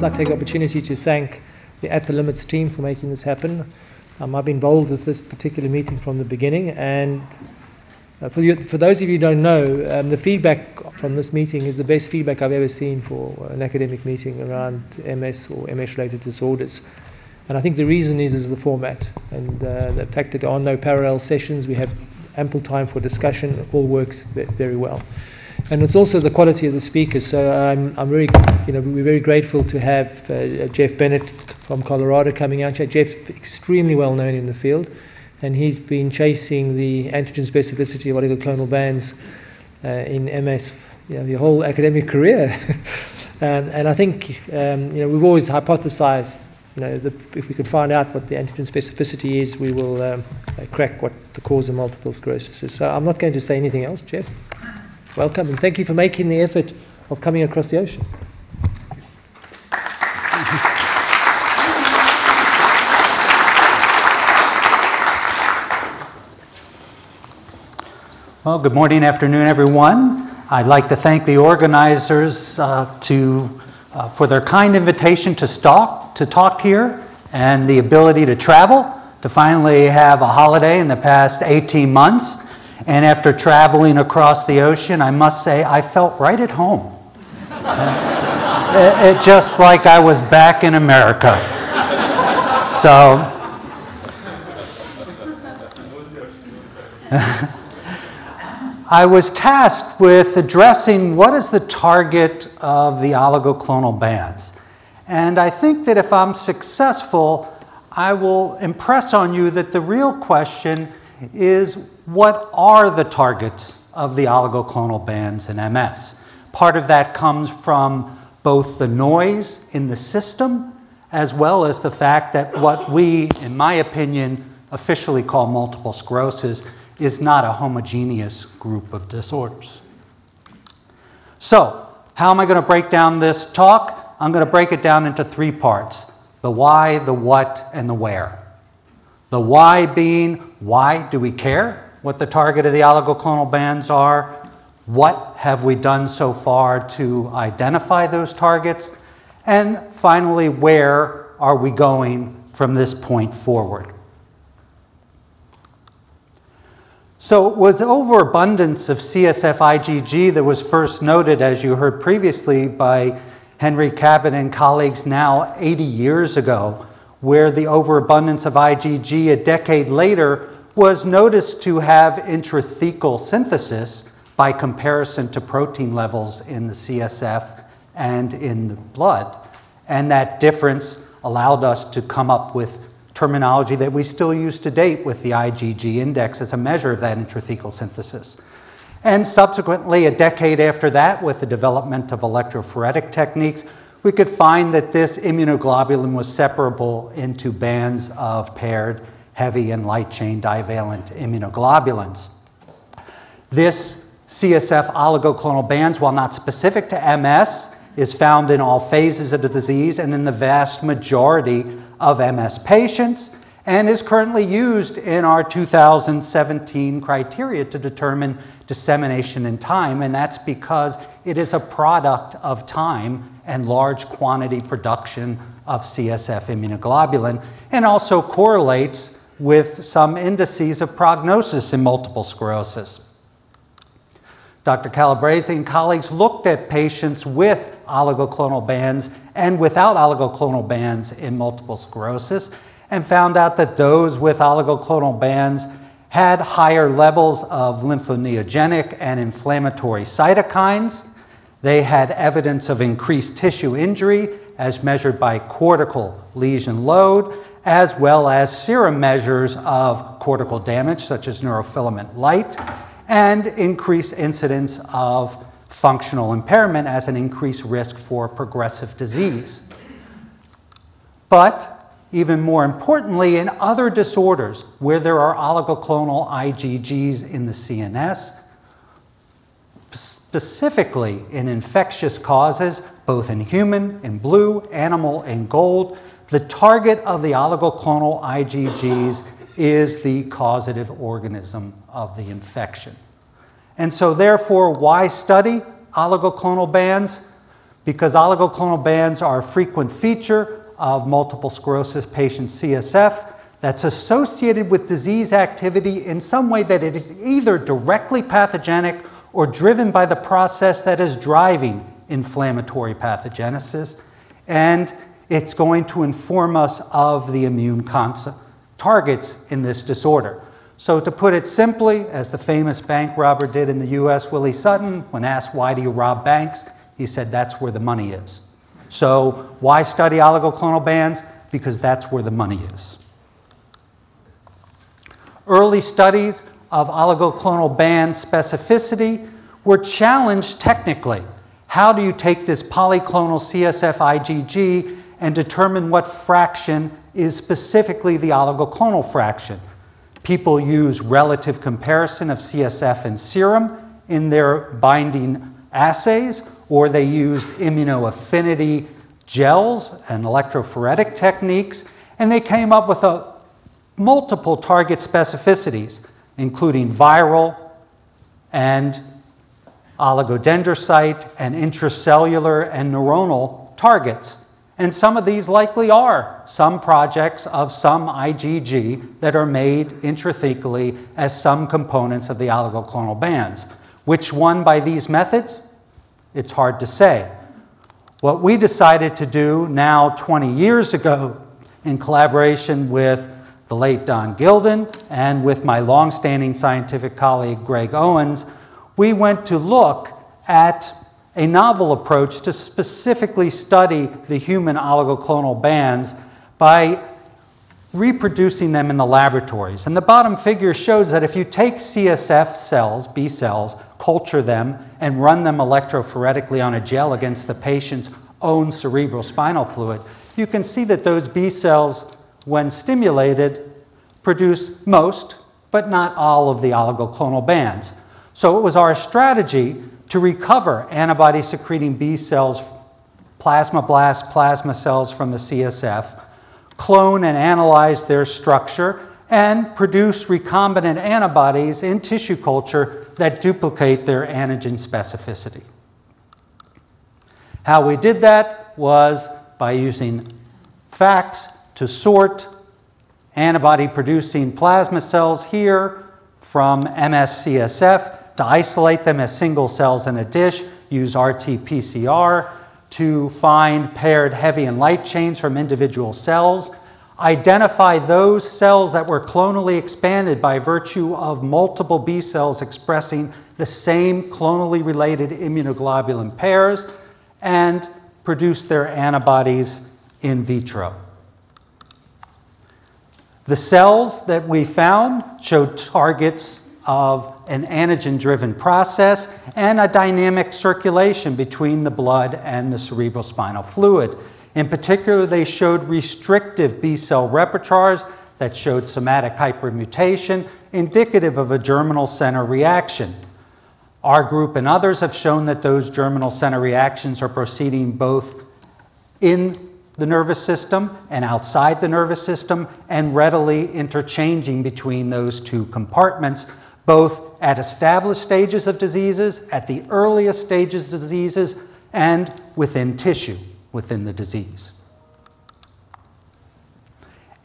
just like to take the opportunity to thank the At the Limits team for making this happen. Um, I've been involved with this particular meeting from the beginning, and uh, for, you, for those of you who don't know, um, the feedback from this meeting is the best feedback I've ever seen for an academic meeting around MS or MS-related disorders. And I think the reason is, is the format and uh, the fact that there are no parallel sessions. We have ample time for discussion. It all works very well. And it's also the quality of the speakers. So I'm, I'm really, you know, we're very grateful to have uh, Jeff Bennett from Colorado coming out. Jeff's extremely well known in the field and he's been chasing the antigen specificity of oligoclonal bands uh, in MS you know, your whole academic career. and, and I think um, you know, we've always hypothesized you know, the, if we can find out what the antigen specificity is, we will um, crack what the cause of multiple sclerosis is. So I'm not going to say anything else. Jeff, welcome, and thank you for making the effort of coming across the ocean. Well, good morning, afternoon, everyone. I'd like to thank the organizers uh, to, uh, for their kind invitation to, talk to talk here and the ability to travel, to finally have a holiday in the past 18 months. And after traveling across the ocean, I must say I felt right at home. it, it just like I was back in America. So, I was tasked with addressing what is the target of the oligoclonal bands. And I think that if I'm successful, I will impress on you that the real question is what are the targets of the oligoclonal bands in MS? Part of that comes from both the noise in the system as well as the fact that what we, in my opinion, officially call multiple sclerosis is not a homogeneous group of disorders. So, how am I going to break down this talk? I'm going to break it down into three parts the why, the what, and the where. The why being why do we care what the target of the oligoclonal bands are? What have we done so far to identify those targets? And finally, where are we going from this point forward? So it was overabundance of CSF IgG that was first noted, as you heard previously, by Henry Cabot and colleagues now 80 years ago, where the overabundance of IgG a decade later was noticed to have intrathecal synthesis by comparison to protein levels in the CSF and in the blood. And that difference allowed us to come up with terminology that we still use to date with the IgG index as a measure of that intrathecal synthesis. And subsequently, a decade after that, with the development of electrophoretic techniques, we could find that this immunoglobulin was separable into bands of paired heavy and light chain divalent immunoglobulins. This CSF oligoclonal bands, while not specific to MS, is found in all phases of the disease and in the vast majority of MS patients and is currently used in our 2017 criteria to determine dissemination in time, and that's because it is a product of time and large quantity production of CSF immunoglobulin, and also correlates with some indices of prognosis in multiple sclerosis. Dr. Calabrese and colleagues looked at patients with oligoclonal bands and without oligoclonal bands in multiple sclerosis and found out that those with oligoclonal bands had higher levels of lymphoneogenic and inflammatory cytokines. They had evidence of increased tissue injury as measured by cortical lesion load, as well as serum measures of cortical damage, such as neurofilament light, and increased incidence of functional impairment as an increased risk for progressive disease. But even more importantly, in other disorders where there are oligoclonal IgGs in the CNS, specifically in infectious causes, both in human, in blue, animal, and gold, the target of the oligoclonal IgGs is the causative organism of the infection. And so, therefore, why study oligoclonal bands? because oligoclonal bands are a frequent feature of multiple sclerosis patients' CSF that's associated with disease activity in some way that it is either directly pathogenic or driven by the process that is driving inflammatory pathogenesis. And it's going to inform us of the immune targets in this disorder. So, to put it simply, as the famous bank robber did in the US, Willie Sutton, when asked, Why do you rob banks? he said, That's where the money is. So, why study oligoclonal bands? Because that's where the money is. Early studies of oligoclonal band specificity were challenged technically. How do you take this polyclonal CSF IgG and determine what fraction is specifically the oligoclonal fraction? People use relative comparison of CSF and serum in their binding assays, or they use immunoaffinity gels and electrophoretic techniques, and they came up with a multiple target specificities, including viral and oligodendrocyte and intracellular and neuronal targets. And some of these likely are some projects of some IgG that are made intrathecally as some components of the oligoclonal bands. Which one by these methods? It's hard to say. What we decided to do now 20 years ago in collaboration with the late Don Gilden, and with my longstanding scientific colleague Greg Owens, we went to look at a novel approach to specifically study the human oligoclonal bands by reproducing them in the laboratories. And the bottom figure shows that if you take CSF cells, B cells, culture them, and run them electrophoretically on a gel against the patient's own cerebral spinal fluid, you can see that those B cells when stimulated, produce most, but not all of the oligoclonal bands. So it was our strategy to recover antibody secreting B cells, plasmablasts, plasma cells from the CSF, clone and analyze their structure, and produce recombinant antibodies in tissue culture that duplicate their antigen specificity. How we did that was by using FACS to sort antibody producing plasma cells here from MSCSF to isolate them as single cells in a dish, use RT PCR to find paired heavy and light chains from individual cells, identify those cells that were clonally expanded by virtue of multiple B cells expressing the same clonally related immunoglobulin pairs, and produce their antibodies in vitro. The cells that we found showed targets of an antigen driven process and a dynamic circulation between the blood and the cerebrospinal fluid. In particular, they showed restrictive B cell repertoires that showed somatic hypermutation, indicative of a germinal center reaction. Our group and others have shown that those germinal center reactions are proceeding both in the nervous system and outside the nervous system, and readily interchanging between those two compartments, both at established stages of diseases, at the earliest stages of diseases, and within tissue within the disease.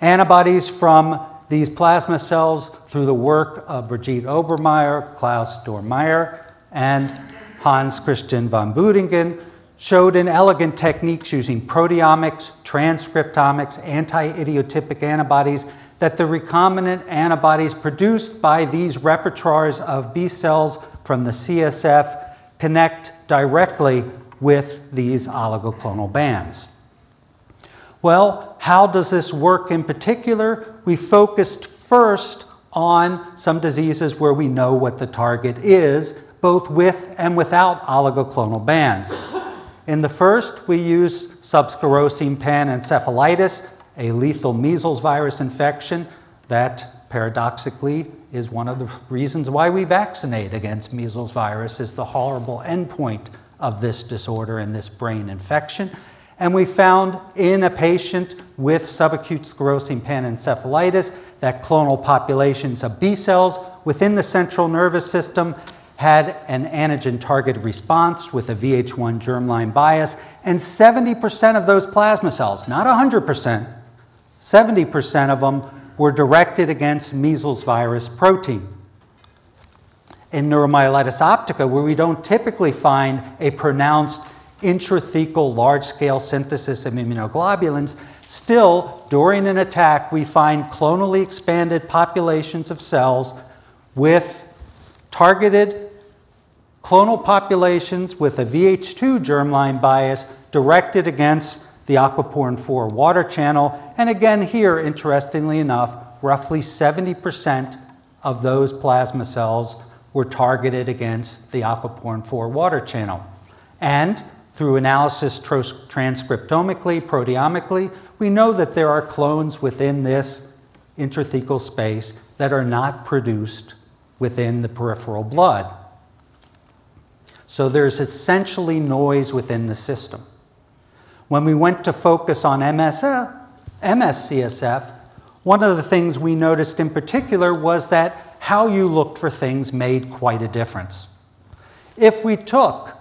Antibodies from these plasma cells through the work of Brigitte Obermeier, Klaus Dohrmeier, and Hans Christian von Boudingen showed in elegant techniques using proteomics, transcriptomics, anti-idiotypic antibodies that the recombinant antibodies produced by these repertoires of B cells from the CSF connect directly with these oligoclonal bands. Well, how does this work in particular? We focused first on some diseases where we know what the target is, both with and without oligoclonal bands. In the first, we use subsclerosing panencephalitis, a lethal measles virus infection that paradoxically is one of the reasons why we vaccinate against measles virus is the horrible endpoint of this disorder and this brain infection. And we found in a patient with subacute sclerosing panencephalitis that clonal populations of B cells within the central nervous system had an antigen targeted response with a VH1 germline bias, and 70% of those plasma cells, not 100%, 70% of them were directed against measles virus protein. In neuromyelitis optica, where we don't typically find a pronounced intrathecal large scale synthesis of immunoglobulins, still, during an attack, we find clonally expanded populations of cells with targeted clonal populations with a VH2 germline bias directed against the aquaporin 4 water channel. And again, here, interestingly enough, roughly 70% of those plasma cells were targeted against the aquaporin 4 water channel. And through analysis transcriptomically, proteomically, we know that there are clones within this intrathecal space that are not produced within the peripheral blood. So there's essentially noise within the system. When we went to focus on MSF, uh, MSCSF, one of the things we noticed in particular was that how you looked for things made quite a difference. If we took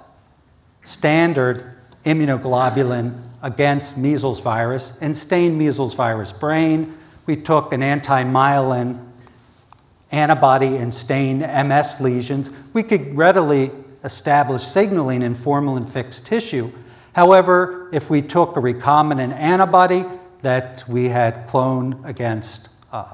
standard immunoglobulin against measles virus and stained measles virus brain, we took an anti-myelin antibody and stained MS lesions, we could readily establish signaling in formalin fixed tissue. However, if we took a recombinant antibody that we had cloned against, uh,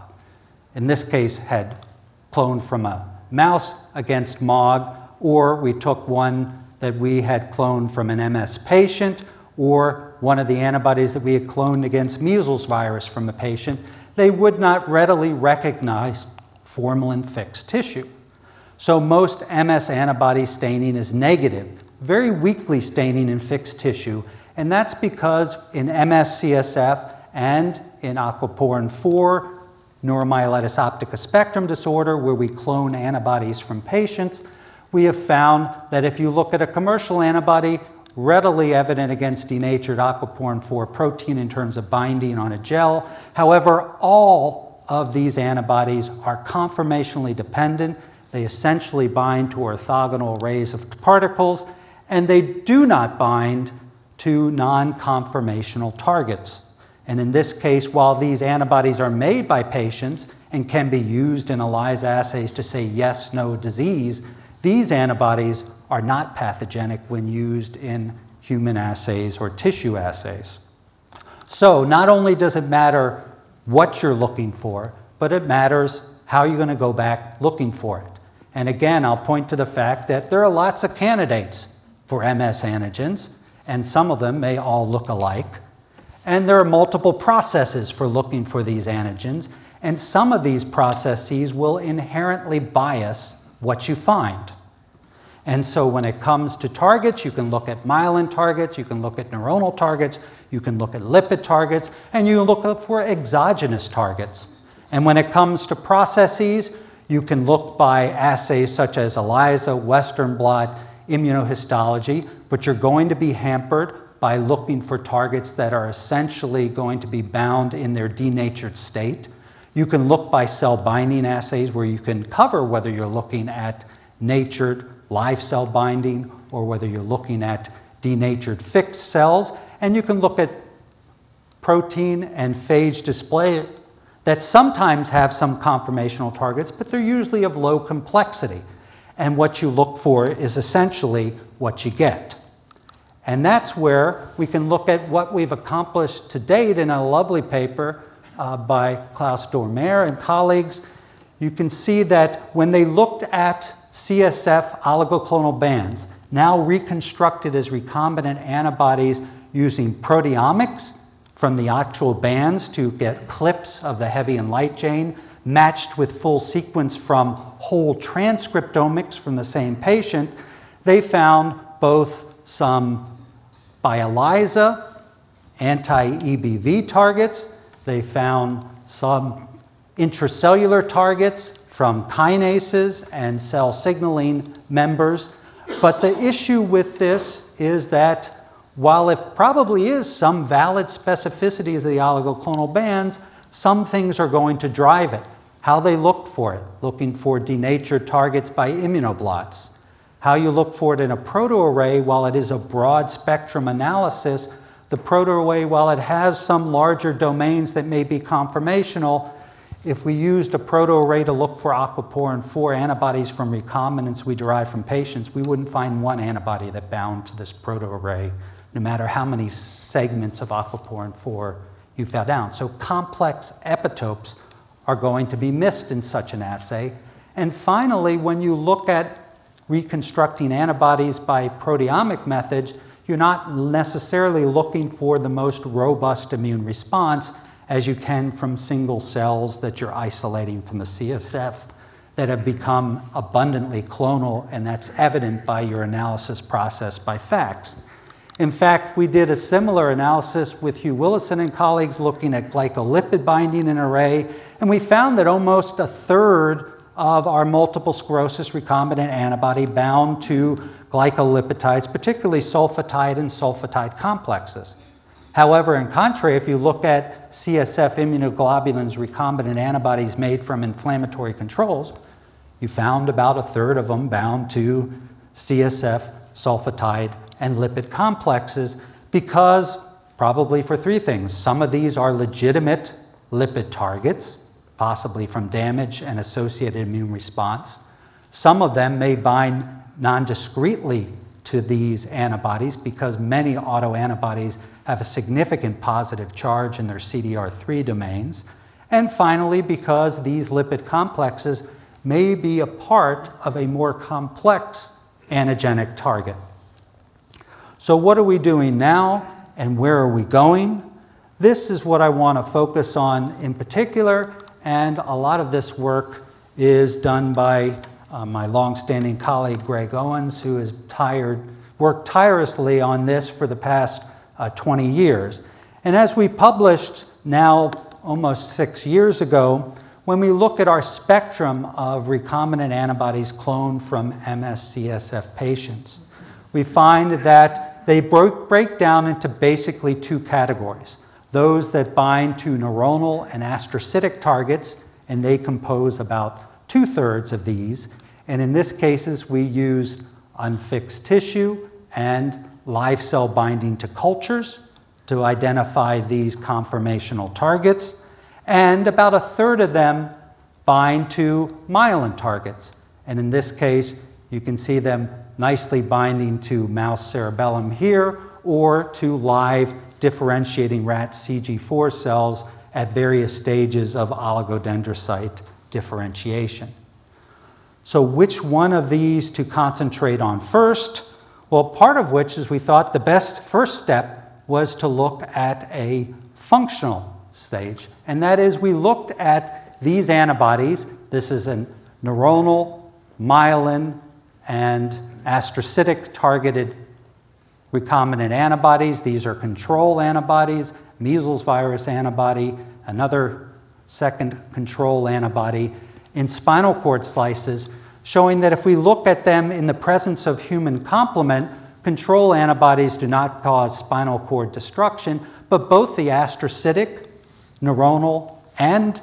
in this case, had cloned from a mouse against MOG, or we took one that we had cloned from an MS patient, or one of the antibodies that we had cloned against measles virus from a patient, they would not readily recognize formalin fixed tissue. So most MS antibody staining is negative, very weakly staining in fixed tissue, and that's because in MSCSF and in aquaporin 4 neuromyelitis optica spectrum disorder, where we clone antibodies from patients, we have found that if you look at a commercial antibody, readily evident against denatured aquaporin 4 protein in terms of binding on a gel. However, all of these antibodies are conformationally dependent. They essentially bind to orthogonal arrays of particles, and they do not bind to non conformational targets. And in this case, while these antibodies are made by patients and can be used in ELISA assays to say yes, no disease, these antibodies are not pathogenic when used in human assays or tissue assays. So, not only does it matter what you're looking for, but it matters how you're going to go back looking for it. And again, I'll point to the fact that there are lots of candidates for MS antigens, and some of them may all look alike. And there are multiple processes for looking for these antigens, and some of these processes will inherently bias what you find. And so when it comes to targets, you can look at myelin targets, you can look at neuronal targets, you can look at lipid targets, and you look for exogenous targets. And when it comes to processes, you can look by assays such as ELISA, Western blot, immunohistology, but you're going to be hampered by looking for targets that are essentially going to be bound in their denatured state. You can look by cell binding assays where you can cover whether you're looking at natured live cell binding or whether you're looking at denatured fixed cells. And you can look at protein and phage display that sometimes have some conformational targets, but they're usually of low complexity. And what you look for is essentially what you get. And that's where we can look at what we've accomplished to date in a lovely paper uh, by Klaus Dormer and colleagues. You can see that when they looked at CSF oligoclonal bands, now reconstructed as recombinant antibodies using proteomics from the actual bands to get clips of the heavy and light chain, matched with full sequence from whole transcriptomics from the same patient, they found both some by ELISA anti EBV targets, they found some intracellular targets from kinases and cell signaling members. But the issue with this is that while it probably is some valid specificities of the oligoclonal bands, some things are going to drive it. How they looked for it, looking for denatured targets by immunoblots, how you look for it in a protoarray while it is a broad spectrum analysis. The protoarray, while it has some larger domains that may be conformational, if we used a protoarray to look for aquaporin 4 antibodies from recombinants we derive from patients, we wouldn't find one antibody that bound to this protoarray, no matter how many segments of aquaporin 4 you found out. So complex epitopes are going to be missed in such an assay. And finally, when you look at reconstructing antibodies by proteomic methods, you're not necessarily looking for the most robust immune response as you can from single cells that you're isolating from the CSF that have become abundantly clonal, and that's evident by your analysis process by FACS. In fact, we did a similar analysis with Hugh Willison and colleagues looking at glycolipid binding in array, and we found that almost a third of our multiple sclerosis recombinant antibody bound to glycolipids, particularly sulfatide and sulfatide complexes. However, in contrary, if you look at CSF immunoglobulins recombinant antibodies made from inflammatory controls, you found about a third of them bound to CSF, sulfatide, and lipid complexes because, probably for three things. Some of these are legitimate lipid targets, possibly from damage and associated immune response. Some of them may bind non discretely to these antibodies because many autoantibodies have a significant positive charge in their CDR3 domains. And finally, because these lipid complexes may be a part of a more complex antigenic target. So, what are we doing now and where are we going? This is what I want to focus on in particular, and a lot of this work is done by uh, my longstanding colleague Greg Owens, who has tired, worked tirelessly on this for the past uh, 20 years. And as we published now almost six years ago, when we look at our spectrum of recombinant antibodies cloned from MSCSF patients, we find that they break down into basically two categories those that bind to neuronal and astrocytic targets, and they compose about two thirds of these. And in this cases, we used unfixed tissue and live cell binding to cultures to identify these conformational targets, and about a third of them bind to myelin targets. And in this case, you can see them nicely binding to mouse cerebellum here or to live differentiating rat CG4 cells at various stages of oligodendrocyte differentiation. So, which one of these to concentrate on first? Well, part of which is we thought the best first step was to look at a functional stage. And that is, we looked at these antibodies. This is a neuronal, myelin, and astrocytic targeted recombinant antibodies. These are control antibodies, measles virus antibody, another second control antibody in spinal cord slices showing that if we look at them in the presence of human complement, control antibodies do not cause spinal cord destruction, but both the astrocytic, neuronal, and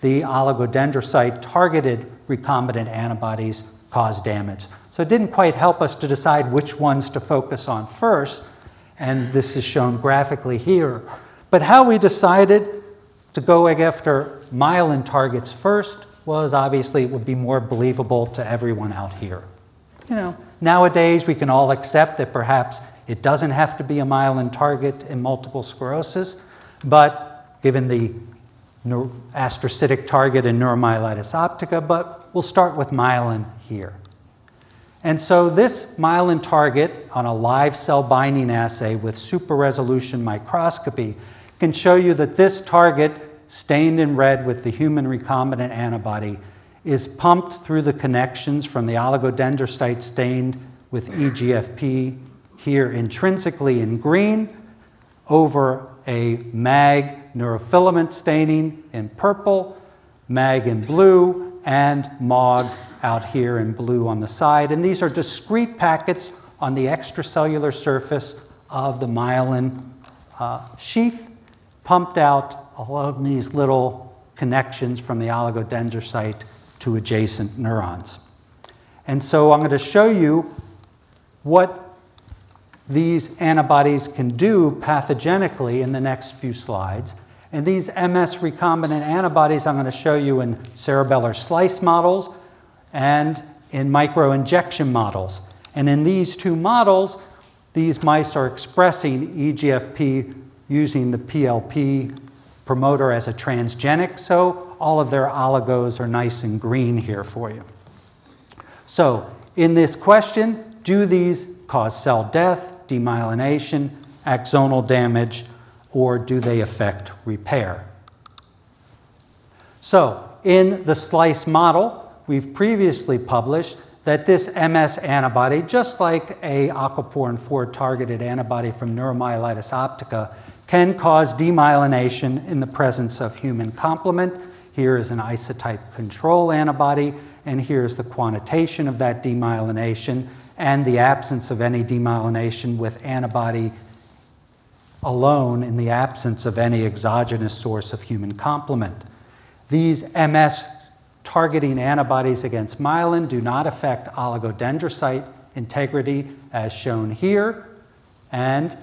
the oligodendrocyte targeted recombinant antibodies cause damage. So it didn't quite help us to decide which ones to focus on first, and this is shown graphically here. But how we decided to go after myelin targets first was obviously it would be more believable to everyone out here. You know, nowadays we can all accept that perhaps it doesn't have to be a myelin target in multiple sclerosis, but given the astrocytic target in neuromyelitis optica, but we'll start with myelin here. And so this myelin target on a live cell binding assay with super resolution microscopy can show you that this target stained in red with the human recombinant antibody, is pumped through the connections from the oligodendrocyte stained with EGFP here intrinsically in green over a MAG neurofilament staining in purple, MAG in blue, and MOG out here in blue on the side. And these are discrete packets on the extracellular surface of the myelin uh, sheath, pumped out along these little connections from the oligodendrocyte to adjacent neurons. And so I'm going to show you what these antibodies can do pathogenically in the next few slides. And these MS recombinant antibodies I'm going to show you in cerebellar slice models and in microinjection models. And in these two models, these mice are expressing EGFP using the PLP promoter as a transgenic, so all of their oligos are nice and green here for you. So, in this question, do these cause cell death, demyelination, axonal damage, or do they affect repair? So, in the SLICE model, we've previously published that this MS antibody, just like a aquaporin 4 targeted antibody from neuromyelitis optica, can cause demyelination in the presence of human complement. Here is an isotype control antibody, and here's the quantitation of that demyelination and the absence of any demyelination with antibody alone in the absence of any exogenous source of human complement. These MS targeting antibodies against myelin do not affect oligodendrocyte integrity as shown here. And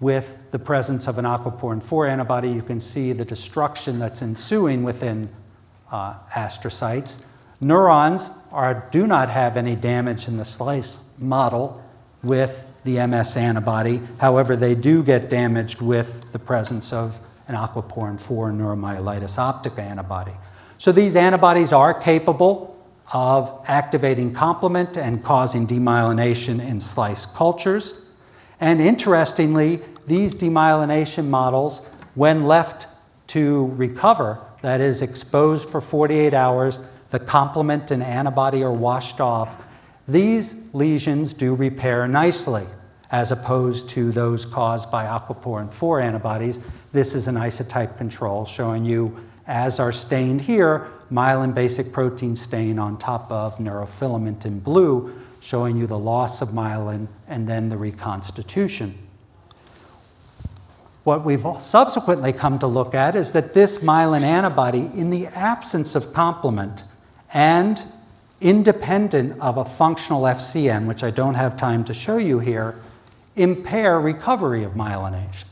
with the presence of an aquaporin 4 antibody, you can see the destruction that's ensuing within uh, astrocytes. Neurons are, do not have any damage in the slice model with the MS antibody. However, they do get damaged with the presence of an aquaporin 4 neuromyelitis optica antibody. So these antibodies are capable of activating complement and causing demyelination in slice cultures. And interestingly, these demyelination models, when left to recover, that is, exposed for 48 hours, the complement and antibody are washed off, these lesions do repair nicely as opposed to those caused by aquaporin 4 antibodies. This is an isotype control showing you, as are stained here, myelin basic protein stain on top of neurofilament in blue, showing you the loss of myelin and then the reconstitution. What we've subsequently come to look at is that this myelin antibody, in the absence of complement and independent of a functional FCN, which I don't have time to show you here, impair recovery of myelination.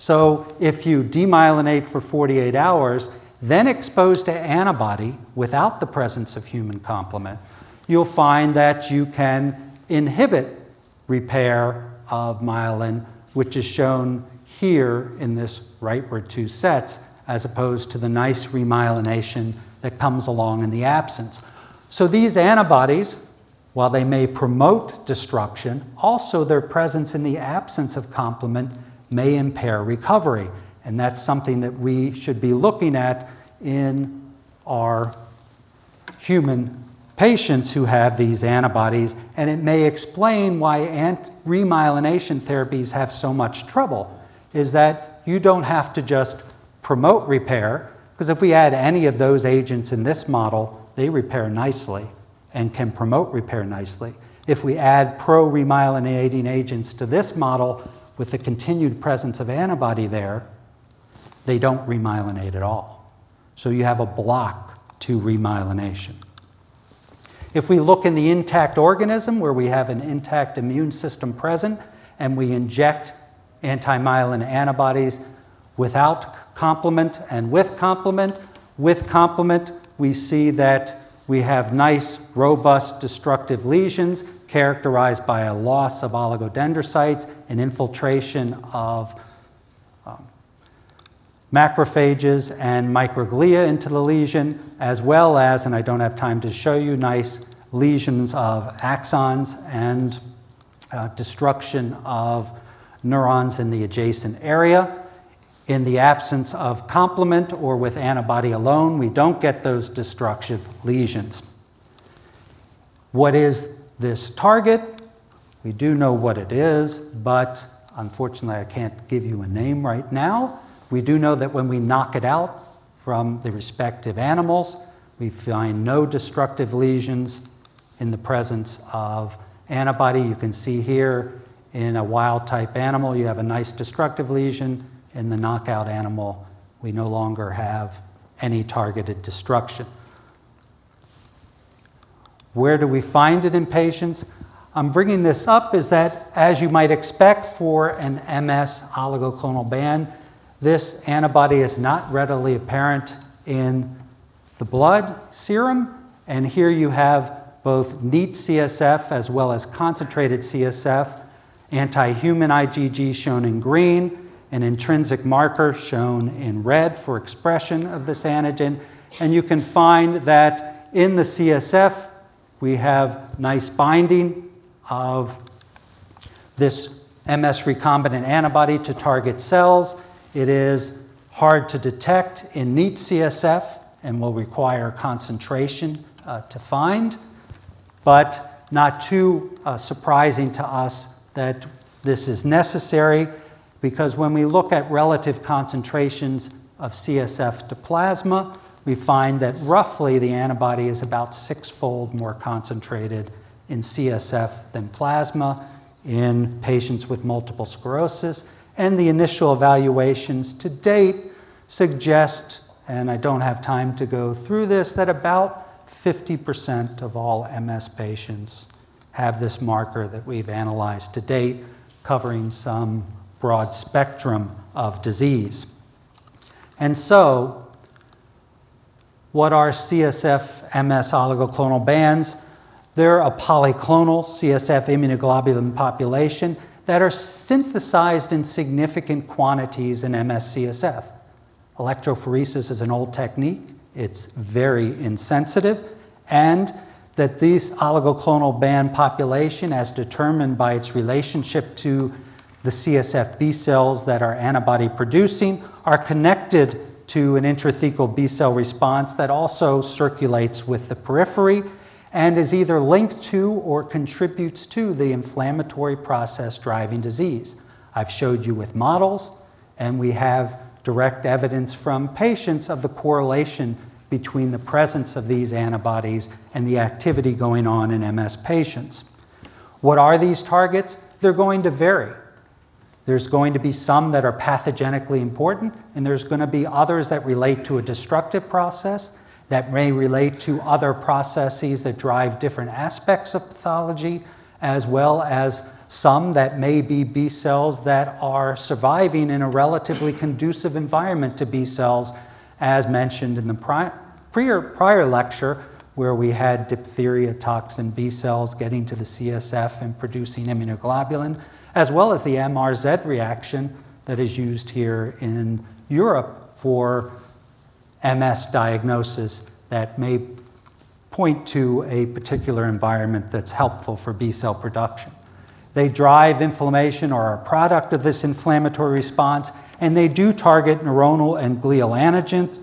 So if you demyelinate for 48 hours, then expose to antibody without the presence of human complement, you'll find that you can inhibit repair of myelin, which is shown here in this rightward two sets, as opposed to the nice remyelination that comes along in the absence. So these antibodies, while they may promote destruction, also their presence in the absence of complement may impair recovery. And that's something that we should be looking at in our human patients who have these antibodies. And it may explain why remyelination therapies have so much trouble, is that you don't have to just promote repair, because if we add any of those agents in this model, they repair nicely and can promote repair nicely. If we add pro remyelinating agents to this model with the continued presence of antibody there, they don't remyelinate at all. So you have a block to remyelination. If we look in the intact organism where we have an intact immune system present and we inject anti-myelin antibodies without complement and with complement, with complement we see that we have nice, robust, destructive lesions characterized by a loss of oligodendrocytes and infiltration of um, macrophages and microglia into the lesion, as well as, and I don't have time to show you, nice lesions of axons and uh, destruction of neurons in the adjacent area. In the absence of complement or with antibody alone, we don't get those destructive lesions. What is this target? We do know what it is, but unfortunately, I can't give you a name right now. We do know that when we knock it out from the respective animals, we find no destructive lesions in the presence of antibody. You can see here in a wild type animal, you have a nice destructive lesion in the knockout animal, we no longer have any targeted destruction. Where do we find it in patients? I'm bringing this up is that, as you might expect for an MS oligoclonal band, this antibody is not readily apparent in the blood serum. And here you have both neat CSF as well as concentrated CSF, anti human IgG shown in green, an intrinsic marker shown in red for expression of this antigen. And you can find that in the CSF, we have nice binding of this MS recombinant antibody to target cells. It is hard to detect in neat CSF and will require concentration uh, to find, but not too uh, surprising to us that this is necessary because when we look at relative concentrations of CSF to plasma, we find that roughly the antibody is about sixfold more concentrated in CSF than plasma in patients with multiple sclerosis. And the initial evaluations to date suggest, and I don't have time to go through this, that about 50% of all MS patients have this marker that we've analyzed to date, covering some broad spectrum of disease. And so, what are CSF MS oligoclonal bands? They're a polyclonal CSF immunoglobulin population that are synthesized in significant quantities in MS-CSF. Electrophoresis is an old technique. It's very insensitive. And that this oligoclonal band population, as determined by its relationship to the CSF B cells that are antibody producing are connected to an intrathecal B cell response that also circulates with the periphery and is either linked to or contributes to the inflammatory process driving disease. I've showed you with models, and we have direct evidence from patients of the correlation between the presence of these antibodies and the activity going on in MS patients. What are these targets? They're going to vary. There's going to be some that are pathogenically important, and there's going to be others that relate to a destructive process, that may relate to other processes that drive different aspects of pathology, as well as some that may be B cells that are surviving in a relatively conducive environment to B cells, as mentioned in the prior, prior lecture, where we had diphtheria toxin B cells getting to the CSF and producing immunoglobulin as well as the MRZ reaction that is used here in Europe for MS diagnosis that may point to a particular environment that's helpful for B cell production. They drive inflammation or are a product of this inflammatory response, and they do target neuronal and glial antigens.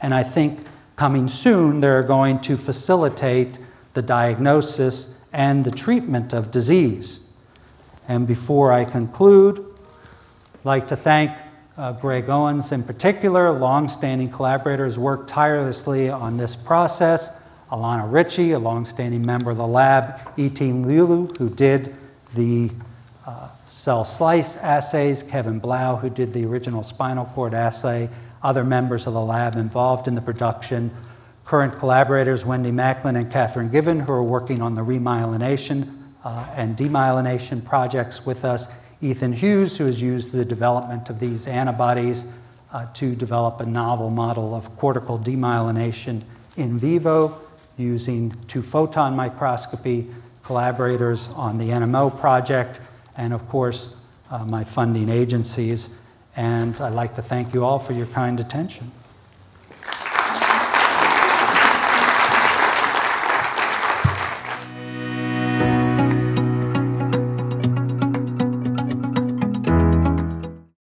And I think coming soon, they're going to facilitate the diagnosis and the treatment of disease. And before I conclude, I'd like to thank uh, Greg Owens in particular, long-standing collaborators, worked tirelessly on this process. Alana Ritchie, a long-standing member of the lab, Etin Lulu, who did the uh, cell slice assays, Kevin Blau, who did the original spinal cord assay, other members of the lab involved in the production, current collaborators, Wendy Macklin and Catherine Given, who are working on the remyelination uh, and demyelination projects with us. Ethan Hughes, who has used the development of these antibodies uh, to develop a novel model of cortical demyelination in vivo using two photon microscopy, collaborators on the NMO project, and of course, uh, my funding agencies. And I'd like to thank you all for your kind attention.